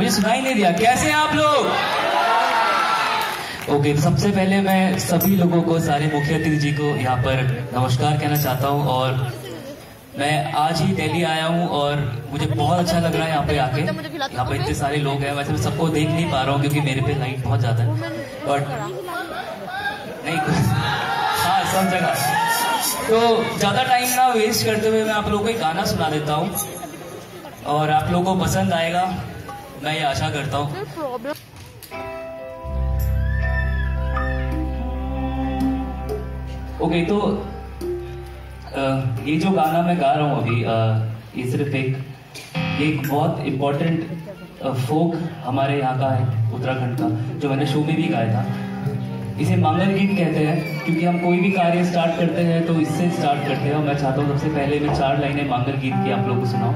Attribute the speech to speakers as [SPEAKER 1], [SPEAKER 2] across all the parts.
[SPEAKER 1] मुझे सुनाई नहीं दिया। कैसे आप लोग? ओके तो सबसे पहले मैं सभी लोगों को, सारे मुख्य अतिथि जी को यहाँ पर नमस्कार कहना चाहता हूँ और मैं आज ही दिल्ली आया हूँ और मुझे बहुत अच्छा लग रहा है यहाँ पे आके। यहाँ पे इतने सारे लोग हैं, वैसे मैं सबको देख नहीं पा रहा हूँ क्योंकि मेरे पे लाइट बहुत ज़्यादा है। बट नहीं हाँ सब जगह। तो ज़्यादा टाइम ना वेस्ट करते हुए मैं आप लोगों को एक गाना सुना देता हूँ और आप लोगों को पसंद आएगा। मैं ये आशा करता हूँ। ओके तो ये जो गाना मैं गा रहा हूँ अभी ये सिर्फ़ एक एक बहुत इम्पोर्टेंट फोक हमारे यहाँ का है उत्तराखंड का जो मैंने शो में भी गाया था। इसे मांगल गीत कहते हैं क्योंकि हम कोई भी कार्य स्टार्ट करते हैं तो इससे स्टार्ट करते हैं। और मैं चाहता हूँ सबसे पहले मैं चार लाइनें मांगल गीत की आप लोगों को सुनाऊं।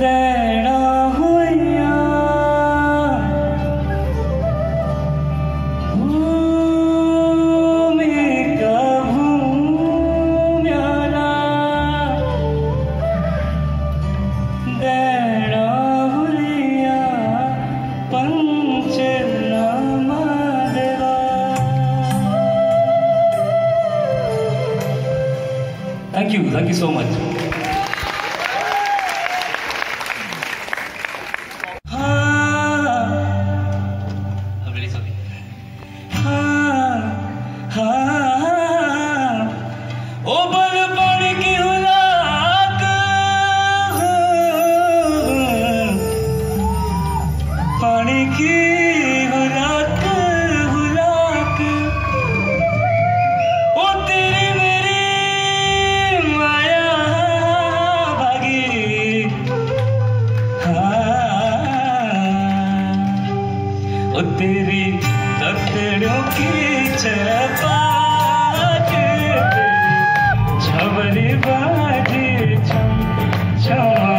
[SPEAKER 1] there. तेरी भागी। तकड़ों की झबरी बाजी छम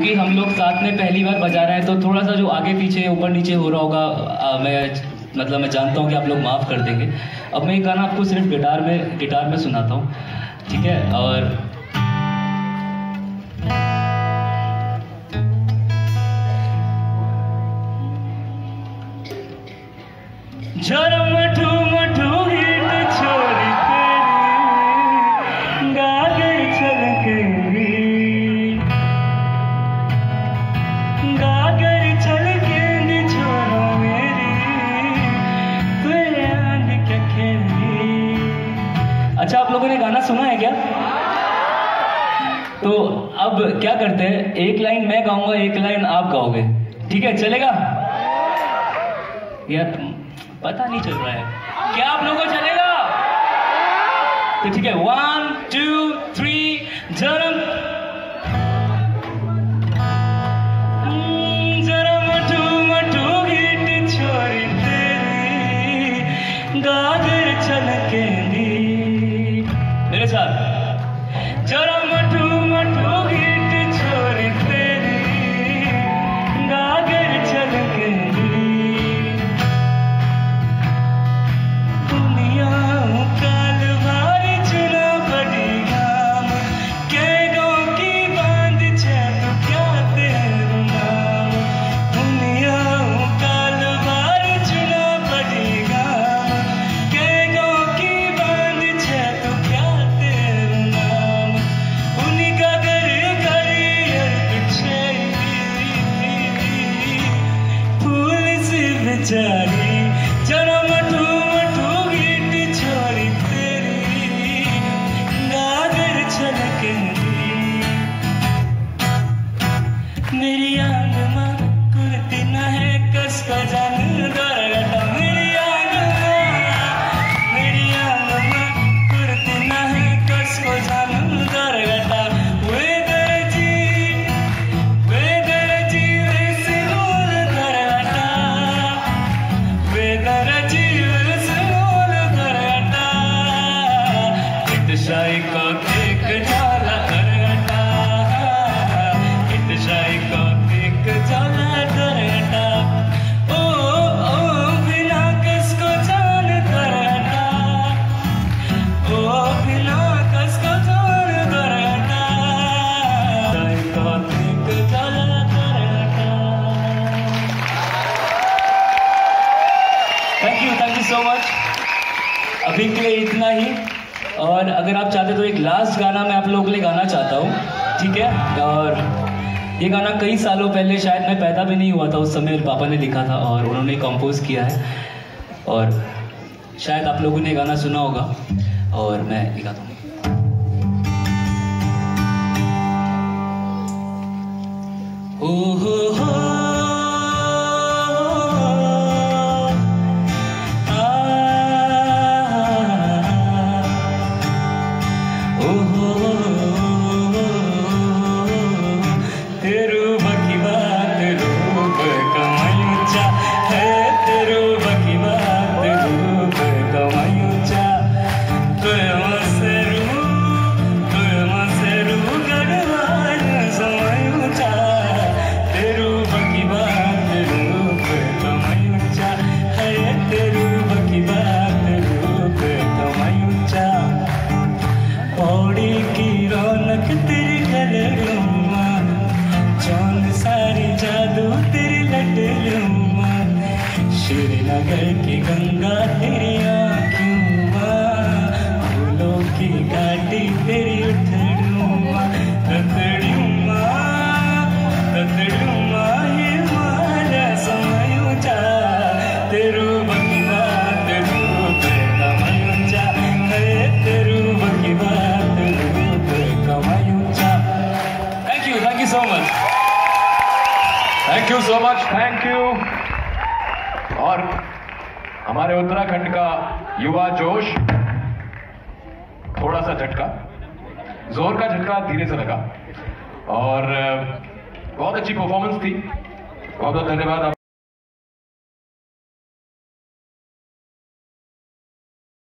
[SPEAKER 1] क्योंकि हम लोग साथ में पहली बार बजा रहे हैं तो थोड़ा सा जो आगे पीछे, ऊपर नीचे हो रहा होगा मैं मतलब मैं जानता हूँ कि आप लोग माफ़ कर देंगे। अब मैं ये गाना आपको सिर्फ़ गिटार में गिटार में सुनाता हूँ, ठीक है? और झरम सुना है क्या? तो अब क्या करते हैं? एक लाइन मैं गाऊँगा एक लाइन आप गाओगे। ठीक है चलेगा? यार पता नहीं चल रहा है। क्या आप लोगों को चलेगा? तो ठीक है वन टू थ्री जरम। हम्म, ठीक है और ये गाना कई सालों पहले शायद मैं पैदा भी नहीं हुआ था उस समय पापा ने लिखा था और उन्होंने कंपोज किया है और शायद आप लोगों ने गाना सुना होगा और मैं ये था हो Oh, oh, oh. सागर की गंगा तेरी क्यों फूलों की घाटी तेरी
[SPEAKER 2] उठड़ू रखड़ू हमारे उत्तराखंड का युवा जोश थोड़ा सा झटका, ज़ोर का झटका धीरे से लगा। और बहुत अच्छी परफॉर्मेंस थी। बहुत बहुत धन्यवाद